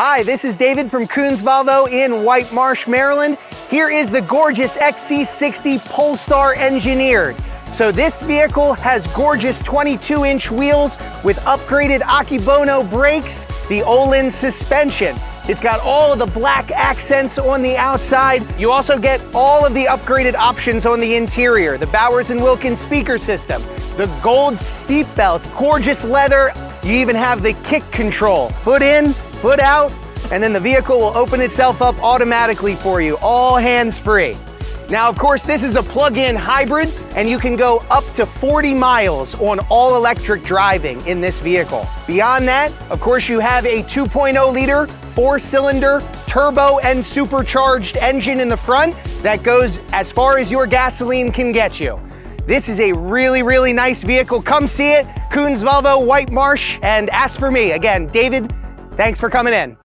Hi, this is David from Koons Volvo in White Marsh, Maryland. Here is the gorgeous XC60 Polestar engineered. So this vehicle has gorgeous 22 inch wheels with upgraded Akebono brakes, the Öhlins suspension. It's got all of the black accents on the outside. You also get all of the upgraded options on the interior. The Bowers & Wilkins speaker system, the gold steep belts, gorgeous leather. You even have the kick control. Foot in, foot out, and then the vehicle will open itself up automatically for you, all hands-free. Now, of course, this is a plug-in hybrid, and you can go up to 40 miles on all-electric driving in this vehicle. Beyond that, of course, you have a 2.0 liter, four-cylinder, turbo and supercharged engine in the front that goes as far as your gasoline can get you. This is a really, really nice vehicle. Come see it, Koons Volvo White Marsh, and ask for me. Again, David Thanks for coming in.